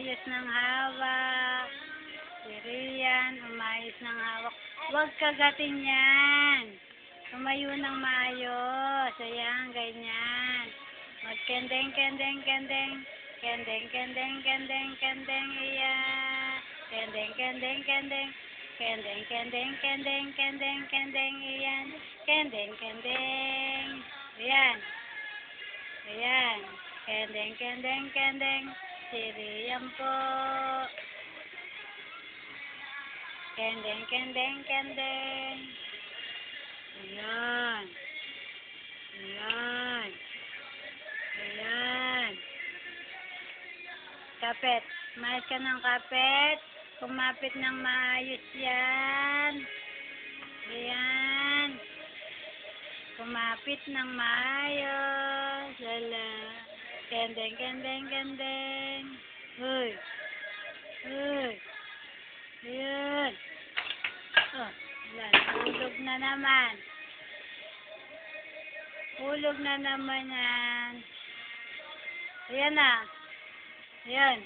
umayos ng hawak. Si Rian, umayos ng hawak. Huwag kagatin yan. Tumayo ng maayos. Ayan, ganyan. Magkendeng, kendeng, kendeng. Kendeng, kendeng, kendeng, kendeng. Iyan. Kendeng, kendeng, kendeng. Kendeng, kendeng, kendeng, kendeng, kendeng. Iyan. Kendeng, kendeng. Ayan. Ayan. Kendeng, kendeng, kendeng. Si Rian po. Kendeng, kendeng, kendeng. Ayan. Ayan. Ayan. Kapit. Mayos ka ng kapit. Kumapit ng maayos yan. Ayan. Kumapit ng maayos. Lala. Kendeng, kendeng, kendeng. Uy. Uy. Ayan. Oh, yan. Hulog na naman. Hulog na naman yan. Ayan na. Ayan.